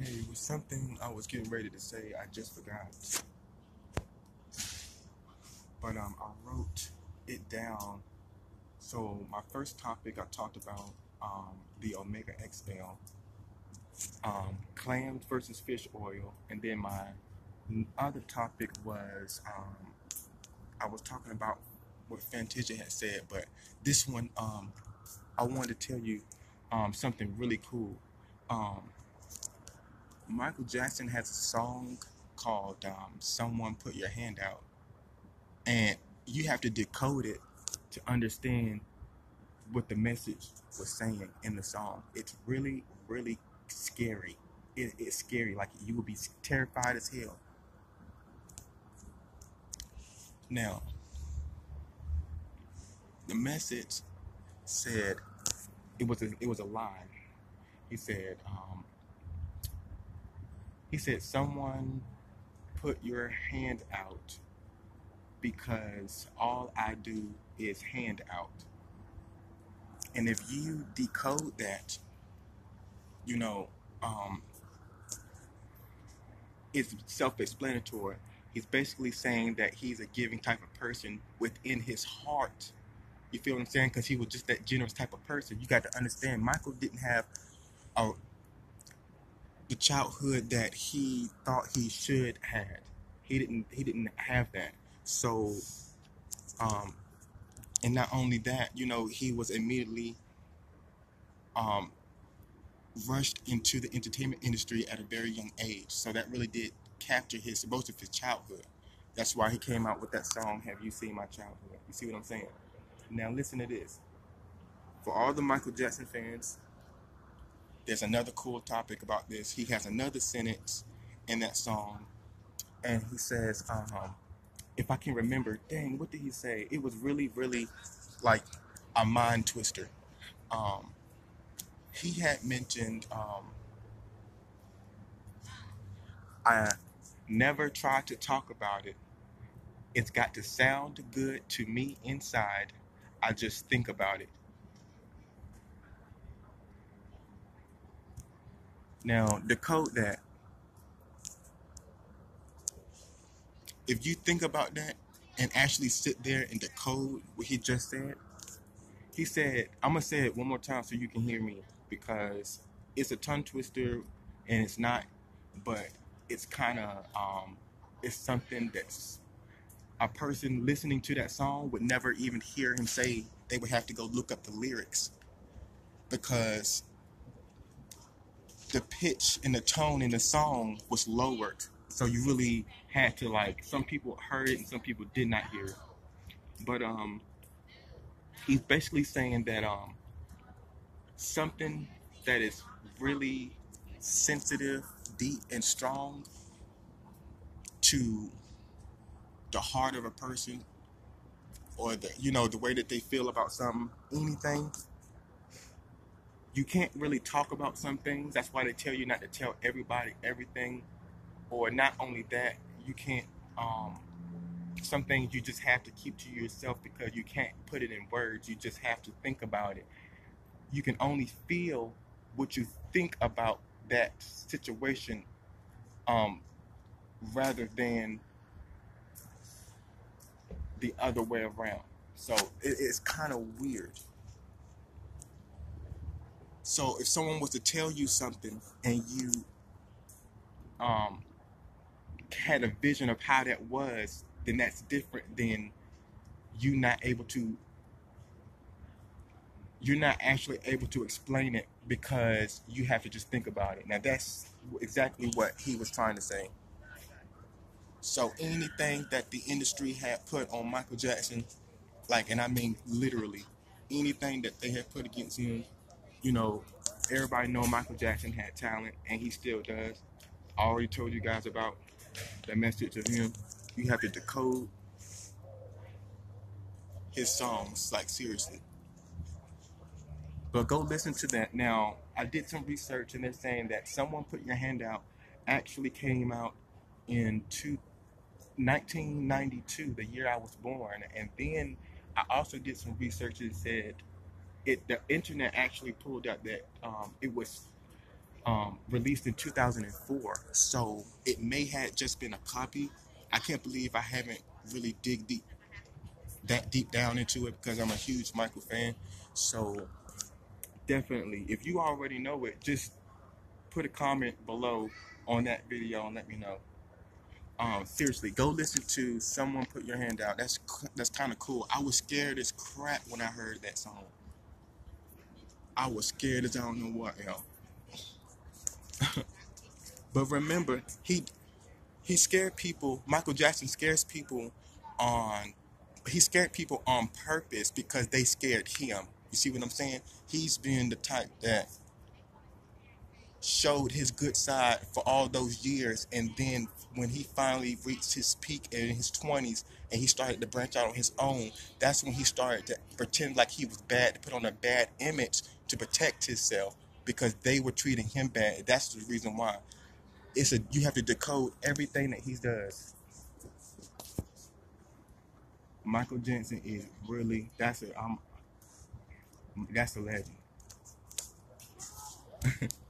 Okay, it was something I was getting ready to say. I just forgot. But um, I wrote it down. So my first topic, I talked about um, the Omega XL, um, clams versus fish oil, and then my other topic was um, I was talking about what Fantasia had said, but this one um, I wanted to tell you um, something really cool. Um, Michael Jackson has a song called um, "Someone Put Your Hand Out," and you have to decode it to understand what the message was saying in the song. It's really, really scary. It, it's scary. Like you will be terrified as hell. Now, the message said it was a, it was a lie. He said um, he said someone put your hand out because all I do is hand out. And if you decode that, you know, um, it's self-explanatory. He's basically saying that he's a giving type of person within his heart. You feel what I'm saying? Because he was just that generous type of person. You got to understand, Michael didn't have a the childhood that he thought he should had. He didn't. He didn't have that. So, um, and not only that, you know, he was immediately um, rushed into the entertainment industry at a very young age. So that really did capture his most of his childhood. That's why he came out with that song, Have You Seen My Childhood? You see what I'm saying? Now listen to this. For all the Michael Jackson fans, there's another cool topic about this. He has another sentence in that song, and he says, um, if I can remember, dang, what did he say? It was really, really like a mind twister. Um, he had mentioned, um, I never try to talk about it. It's got to sound good to me inside. I just think about it. Now, decode that. If you think about that and actually sit there and decode what he just said, he said, I'm going to say it one more time so you can hear me because it's a tongue twister and it's not, but it's kind of, um, it's something that's a person listening to that song would never even hear him say. They would have to go look up the lyrics because the pitch and the tone in the song was lowered. So you really had to like some people heard it and some people did not hear it. But um he's basically saying that um something that is really sensitive, deep and strong to the heart of a person or the you know the way that they feel about something, anything you can't really talk about some things. That's why they tell you not to tell everybody everything. Or not only that, you can't. Um, some things you just have to keep to yourself because you can't put it in words. You just have to think about it. You can only feel what you think about that situation, um, rather than the other way around. So it, it's kind of weird. So if someone was to tell you something and you um, had a vision of how that was, then that's different than you not able to you're not actually able to explain it because you have to just think about it. Now that's exactly what he was trying to say. So anything that the industry had put on Michael Jackson, like and I mean literally, anything that they had put against him you know, everybody know Michael Jackson had talent, and he still does. I already told you guys about the message of him. You have to decode his songs, like seriously. But go listen to that. Now, I did some research, and they're saying that someone put your hand out actually came out in two, 1992, the year I was born, and then I also did some research and said it the internet actually pulled up that um, it was um, released in 2004. So it may have just been a copy. I can't believe I haven't really dig deep that deep down into it because I'm a huge Michael fan. So definitely, if you already know it, just put a comment below on that video and let me know. Um, seriously, go listen to "Someone Put Your Hand Out." That's that's kind of cool. I was scared as crap when I heard that song. I was scared as I don't know what, yo. but remember, he he scared people. Michael Jackson scares people on. He scared people on purpose because they scared him. You see what I'm saying? He's been the type that showed his good side for all those years, and then when he finally reached his peak in his 20s and he started to branch out on his own, that's when he started to pretend like he was bad, to put on a bad image to protect himself because they were treating him bad. That's the reason why. It's a you have to decode everything that he does. Michael Jackson is really that's a um that's a legend.